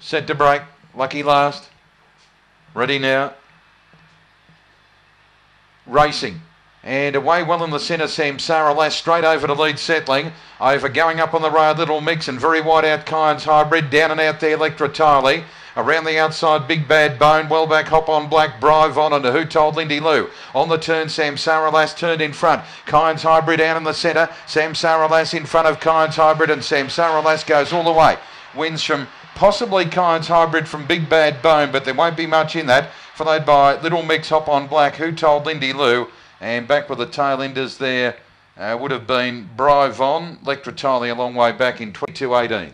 Set to break. Lucky last. Ready now. Racing. And away well in the centre, Samsara Lass straight over to lead settling. Over going up on the road, Little Mix and very wide out Kynes Hybrid. Down and out there, Electra Tiley. Around the outside, Big Bad Bone. Well back, Hop on Black, Brive on, and Who Told Lindy Lou. On the turn, Samsara Lass turned in front. Kynes Hybrid out in the centre. Samsara Lass in front of Kynes Hybrid, and Samsara Lass goes all the way. Wins from possibly Kynes Hybrid from Big Bad Bone, but there won't be much in that. Followed by Little Mix Hop on Black, Who Told Lindy Lou. And back with the tail enders there uh, would have been Bry Von, Electra Tiley a long way back in 2218.